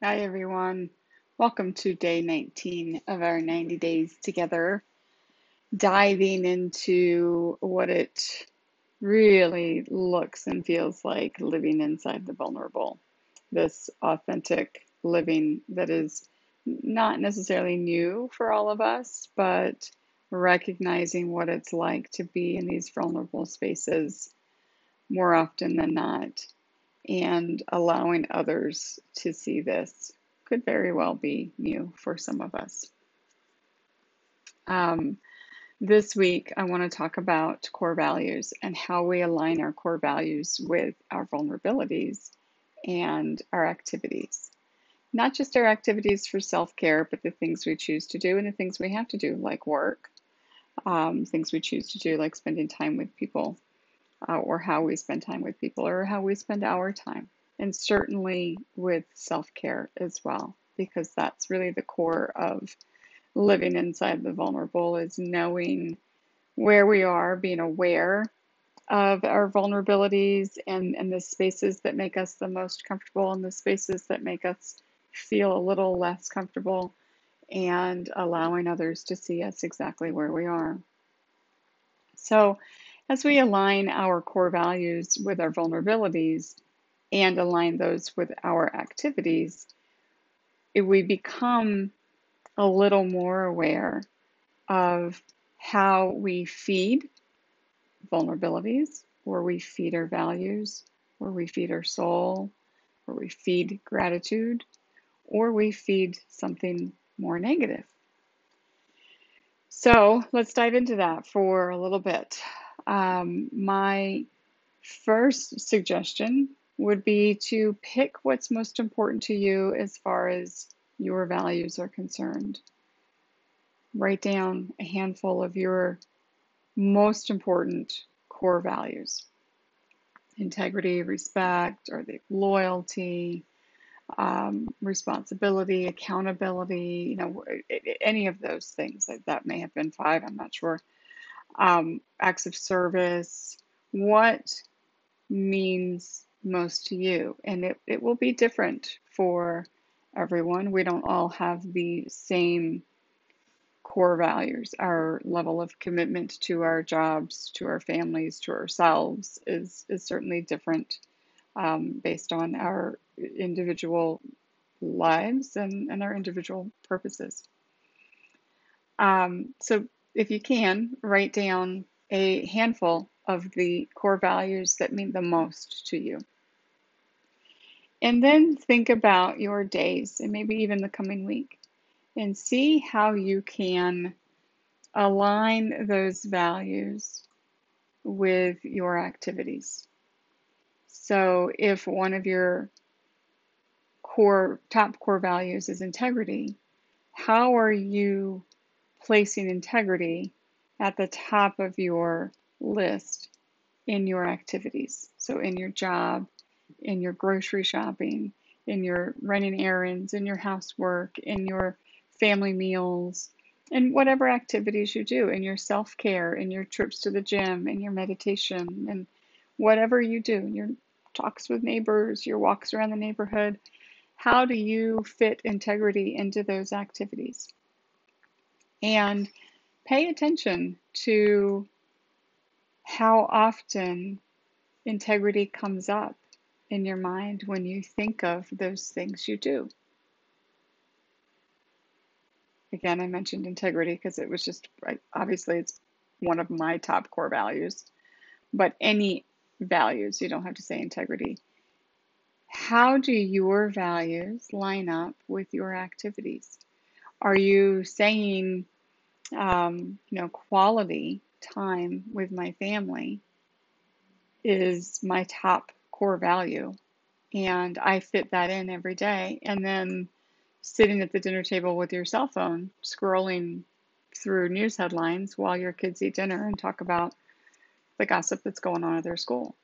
Hi, everyone. Welcome to day 19 of our 90 days together, diving into what it really looks and feels like living inside the vulnerable. This authentic living that is not necessarily new for all of us, but recognizing what it's like to be in these vulnerable spaces more often than not and allowing others to see this could very well be new for some of us. Um, this week, I want to talk about core values and how we align our core values with our vulnerabilities and our activities. Not just our activities for self care, but the things we choose to do and the things we have to do, like work, um, things we choose to do, like spending time with people uh, or how we spend time with people or how we spend our time. And certainly with self care as well, because that's really the core of living inside the vulnerable is knowing where we are, being aware of our vulnerabilities and, and the spaces that make us the most comfortable and the spaces that make us feel a little less comfortable and allowing others to see us exactly where we are. So, as we align our core values with our vulnerabilities and align those with our activities, we become a little more aware of how we feed vulnerabilities, where we feed our values, where we feed our soul, where we feed gratitude, or we feed something more negative. So let's dive into that for a little bit. Um, my first suggestion would be to pick what's most important to you as far as your values are concerned. Write down a handful of your most important core values integrity, respect, or the loyalty, um, responsibility, accountability, you know, any of those things. That, that may have been five, I'm not sure. Um, acts of service, what means most to you? And it, it will be different for everyone. We don't all have the same core values. Our level of commitment to our jobs, to our families, to ourselves is, is certainly different um, based on our individual lives and, and our individual purposes. Um, so, if you can, write down a handful of the core values that mean the most to you. And then think about your days and maybe even the coming week and see how you can align those values with your activities. So if one of your core top core values is integrity, how are you placing integrity at the top of your list in your activities? So in your job, in your grocery shopping, in your running errands, in your housework, in your family meals, and whatever activities you do, in your self care, in your trips to the gym, in your meditation, and whatever you do, in your talks with neighbors, your walks around the neighborhood, how do you fit integrity into those activities? And pay attention to how often integrity comes up in your mind when you think of those things you do. Again, I mentioned integrity because it was just obviously it's one of my top core values, but any values, you don't have to say integrity. How do your values line up with your activities? Are you saying, um, you know, quality time with my family is my top core value? And I fit that in every day. And then sitting at the dinner table with your cell phone, scrolling through news headlines while your kids eat dinner and talk about the gossip that's going on at their school.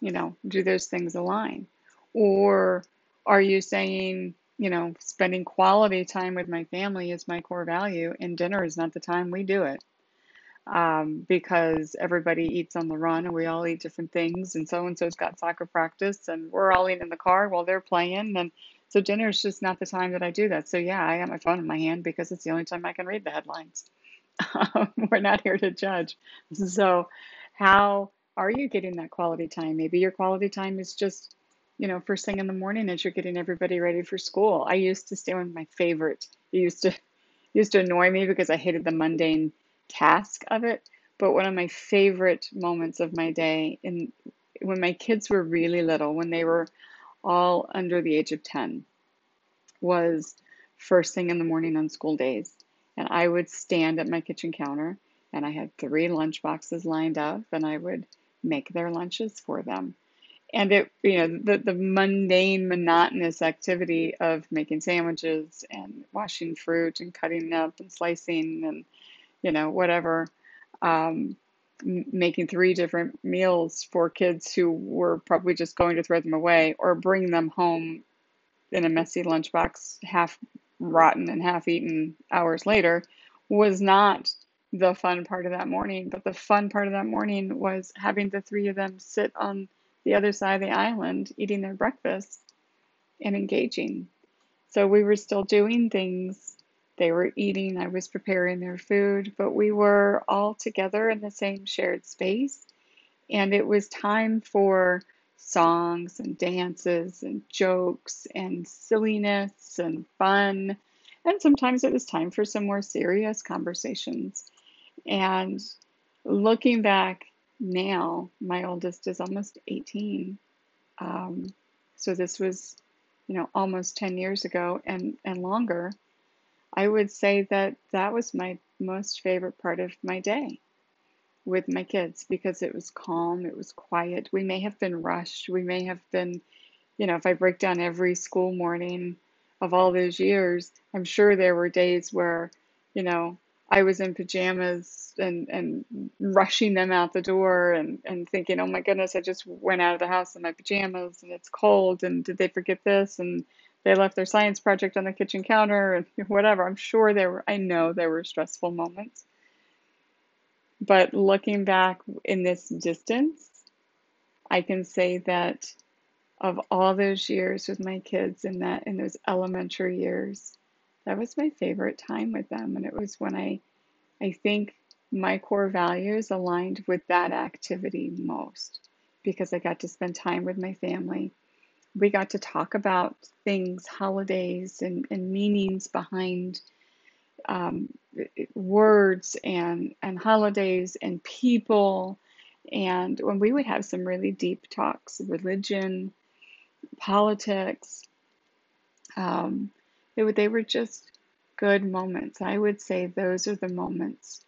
You know, do those things align? Or are you saying, you know, spending quality time with my family is my core value and dinner is not the time we do it? Um, because everybody eats on the run and we all eat different things, and so and so's got soccer practice, and we're all eating in the car while they're playing, and So dinner is just not the time that I do that. So yeah, I got my phone in my hand because it's the only time I can read the headlines. We're not here to judge. So how are you getting that quality time? Maybe your quality time is just, you know, first thing in the morning as you're getting everybody ready for school. I used to stay with my favorite. It used to used to annoy me because I hated the mundane task of it. But one of my favorite moments of my day in when my kids were really little, when they were all under the age of 10, was first thing in the morning on school days. And I would stand at my kitchen counter and I had three lunch boxes lined up and I would make their lunches for them. And it, you know, the, the mundane, monotonous activity of making sandwiches and washing fruit and cutting up and slicing and, you know, whatever, um, making three different meals for kids who were probably just going to throw them away or bring them home in a messy lunchbox, half rotten and half eaten hours later, was not the fun part of that morning. But the fun part of that morning was having the three of them sit on the other side of the island eating their breakfast and engaging. So we were still doing things. They were eating, I was preparing their food, but we were all together in the same shared space. And it was time for songs and dances and jokes and silliness and fun. And sometimes it was time for some more serious conversations. And looking back now, my oldest is almost 18. Um, so this was, you know, almost 10 years ago and, and longer. I would say that that was my most favorite part of my day with my kids because it was calm, it was quiet. We may have been rushed. We may have been, you know, if I break down every school morning of all those years, I'm sure there were days where, you know, I was in pajamas and, and rushing them out the door and, and thinking, oh my goodness, I just went out of the house in my pajamas and it's cold and did they forget this? And they left their science project on the kitchen counter and whatever. I'm sure there were, I know there were stressful moments. But looking back in this distance, I can say that of all those years with my kids in that in those elementary years, that was my favorite time with them. And it was when I I think my core values aligned with that activity most because I got to spend time with my family. We got to talk about things, holidays, and, and meanings behind um, words and, and holidays and people. And when we would have some really deep talks, religion, politics, um, they, would, they were just good moments. I would say those are the moments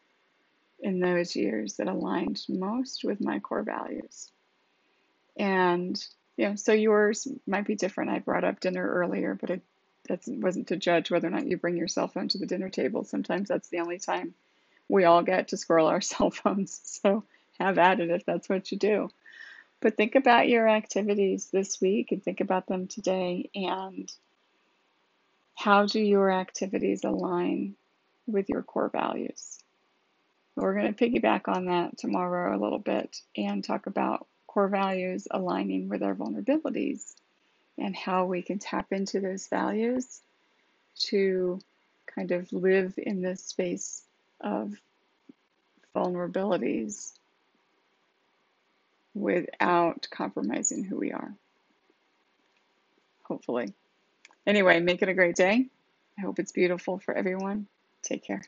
in those years that aligned most with my core values. And, you know, so yours might be different. I brought up dinner earlier, but it that wasn't to judge whether or not you bring your cell phone to the dinner table. Sometimes that's the only time we all get to scroll our cell phones. So have at it if that's what you do. But think about your activities this week and think about them today and how do your activities align with your core values? We're going to piggyback on that tomorrow a little bit and talk about core values aligning with our vulnerabilities and how we can tap into those values to kind of live in this space of vulnerabilities without compromising who we are. Hopefully. Anyway, make it a great day. I hope it's beautiful for everyone. Take care.